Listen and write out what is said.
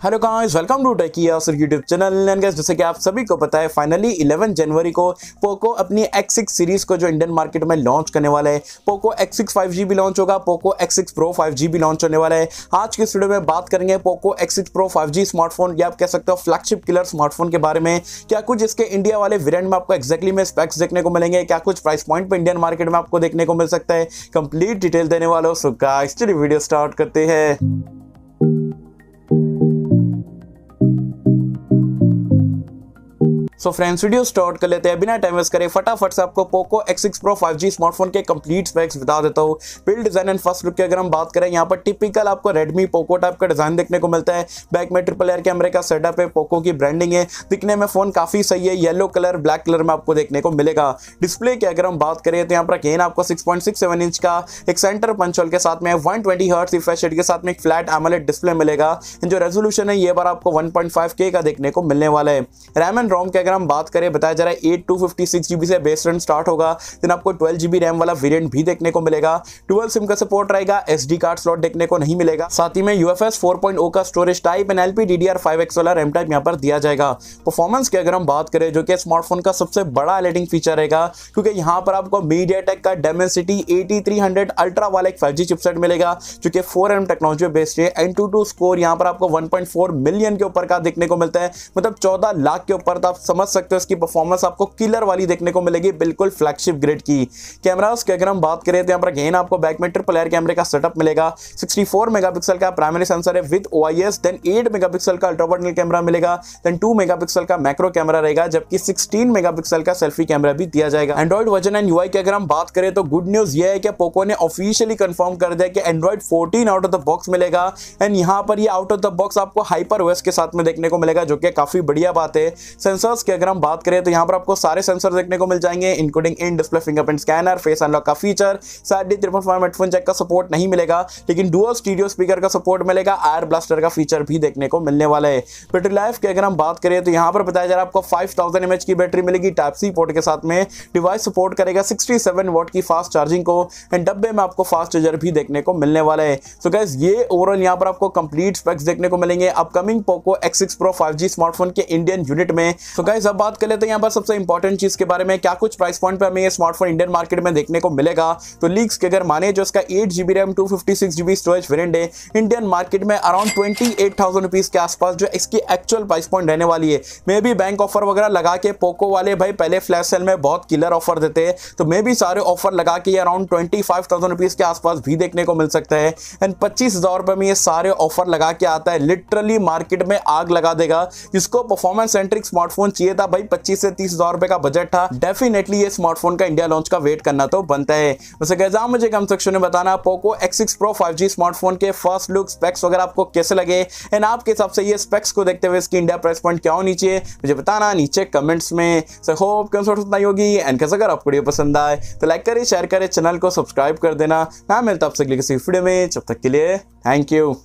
Hello guys welcome to टेकिया sir YouTube channel and guys जैसे कि आप सभी को पता है फाइनली 11 जनवरी को पोको अपनी X6 सीरीज़ को जो इंडियन मार्केट में लॉन्च करने वाला है पोको X6 5G भी लॉन्च होगा पोको X6 Pro 5G भी लॉन्च होने वाला है। आज के इस वीडियो में बात करेंगे Poco X6 Pro 5G smartphone या आप कह सकते हो फ्लैगशिप किलर स्मार्टफ़ोन के बारे में। क्या कुछ इसके इंडिया वाले वेरियंट में आपको एक्जैक्टली में स्पेक्स देखने को मिलेंगे? क्या कुछ प्राइस पॉइंट पर इंडियन मार्केट में आपको देखने को मिल सकता है? कंप्लीट डिटेल देने वालों सो गाइस चलिए वीडियो स्टार्ट करते हैं। सो फ्रेंड्स वीडियो स्टार्ट कर लेते हैं। बिना टाइम वेस्ट करें फटाफट से आपको Poco X6 Pro 5G smartphone के कंप्लीट स्पेक्स बता देता हूँ। Build design and first look की अगर हम बात करें, यहाँ पर टिपिकल आपको रेडमी पोको टाइप का डिज़ाइन देखने को मिलता है। बैक में ट्रिपल एयर कैमरे का सेटअप है पोको की ब्रांडिंग है। दिखने में फ़ोन काफ़ी सही है येलो कलर ब्लैक कलर में आपको देखने को मिलेगा। डिस्प्ले की अगर हम बात करें तो यहाँ पर गेन आपको सिक्स इंच का एक सेंटर पंचोल के साथ में वन ट्वेंटी हर्ट रिफ्रेश के साथ में एक फ्लैट एमोलेट डिस्प्ले मिलेगा। जो रेजोल्यूशन है, ये बार आपको वन के का देखने को मिलने वाला है। रैम एंड रोम की अगर हम बात करें, बताया जा रहा है eight two fifty six GB से बेस रन स्टार्ट होगा। देन आपको ट्वेल्व जीबी रैम वाला वेरियंट भी देखने को मिलेगा। ट्वेल्व सिम का सपोर्ट रहेगा एसडी कार्ड स्लॉट देखने को नहीं मिलेगा। साथ ही में यूएफएस 4.0 का storage type and LP D D वाला रैम टाइप यहाँ पर दिया जाएगा। परफॉर्मेंस की अगर हम बात करें, जो कि स्मार्टफ़ोन का सबसे बड़ा एलेटिंग फीचर रहेगा, क्योंकि यहाँ पर आपको मीडिया टेक का डेमेसिटी एटी अल्ट्रा वाला एक फाइव चिपसेट मिलेगा, जो कि फोर एम टेक्नोलॉजी बेस्ड है। एन टू टू स्कोर यहाँ पर आपको 1.4 मिलियन के ऊपर का देखने को मिलता है। मतलब 14 लाख के ऊपर आप समझ सकते हो इसकी परफॉर्मेंस आपको किलर वाली देखने को मिलेगी, बिल्कुल फ्लैगशिप ग्रेड की। कैमरास की अगर हम बात करें तो यहाँ पर गेन आपको बैक में ट्रिपल एयर कैमरे का सेटअप मिलेगा। 64 मेगापिक्सल का प्राइमरी सेंसर है विद ओआईएस देन 8 मेगापिक्सल का अल्ट्रावर्डनल कैमरा मिलेगा देन 2 मेगापिक्सल का मैक्रो कैमरा रहेगा, जबकि 16 मेगापिक्सल का सेल्फी कैमरा भी दिया जाएगा। एंड्रॉइड वर्जन एंड यूआई की अगर हम बात करें तो गुड न्यूज़ ये है कि पोको ने ऑफिशियली कंफर्म कर दिया कि Android 14 out of the box मिलेगा एंड यहाँ पर ये आउट ऑफ़ द बॉक्स आपको हाइपर ओएस के साथ में देखने को मिलेगा, जो कि काफ़ी बढ़िया बात है। सेंसर्स की अगर हम बात करें तो यहाँ पर आपको सारे सेंसर देखने को मिल जाएँगे including in display fingerprint scanner face unlock का फीचर साथ ही त्रिपल फॉर्म हेडफोन जैक का सपोर्ट नहीं मिलेगा, लेकिन डुअल स्टीडियो स्पीकर का सपोर्ट मिलेगा आयर ब्लास्टर का फीचर भी देखने को मिलने वाला है। बैटरी लाइफ की अगर हम बात करें तो यहाँ पर बताया जा रहा है आपको फाइव थाउज़ेंड की बैटरी मिलेगी टाइप सी पोर्ट के साथ में। डिवाइस सपोर्ट करेगा सिक्सटी सेवन की फास्ट चार्जिंग को एंड डब्बे में आपको फास्ट चार्जर भी देखने को मिलने वाला है। सो गैस ये ओवरऑल यहाँ पर आपको कंप्लीट स्पेक्स देखने को मिलेंगे। Upcoming Poco X6 Pro 5G smartphone के इंडियन यूनिट में। सो गैस अब बात कर लेते हैं यहाँ पर सबसे इंपॉर्टेंट चीज़ के बारे में, क्या कुछ प्राइस पॉइंट पे हमें ये स्मार्टफ़ोन इंडियन मार्केट में देखने को मिलेगा? तो लीक्स के अगर माने, जो इसका eight GB RAM two fifty six GB storage variant है इंडियन मार्केट में around twenty eight thousand rupees के आसपास जो इसकी एक्चुअल प्राइस पॉइंट रहने वाली है। मे भी बैंक ऑफ़र वगैरह लगा के पोको वाले भाई पहले फ्लैश सेल में बहुत किलर ऑफ़र देते हैं। तो मे भी सारे ऑफ़र लगा के around twenty five thousand rupees के आसपास भी देखने को मिल सकता है। एंड पच्चीस हज़ार रुपए में ये सारे ऑफ़र लगा के आता है। लिटरली मार्केट में आग लगा देगा, जिसको परफॉर्मेंस सेंट्रिक स्मार्टफ़ोन चाहिए था भाई, पच्चीस से तीस हज़ार रुपए का बजट था। डेफिनेटली ये स्मार्टफ़ोन का इंडिया लॉन्च का वेट करना तो बनता है। वैसे गैजा मुझे कम सेक्शन में बताना Poco X6 Pro 5G smartphone के फ़र्स्ट लुक स्पेक्स वगैरह आपको कैसे लगे? एंड आपके हिसाब से ये स्पेक्स को देखते हुए इसकी इंडिया प्राइस पॉइंट क्या होनी चाहिए? मुझे बताना नीचे कमेंट्स में। सो होप कंसर्ट उतना होगी। एंड कैसे अगर आपको वीडियो पसंद आए तो लाइक करें शेयर करें चैनल को सब्सक्राइब कर देना। मैं मिलता आपसे किसी वीडियो में। जब तक के लिए थैंक यू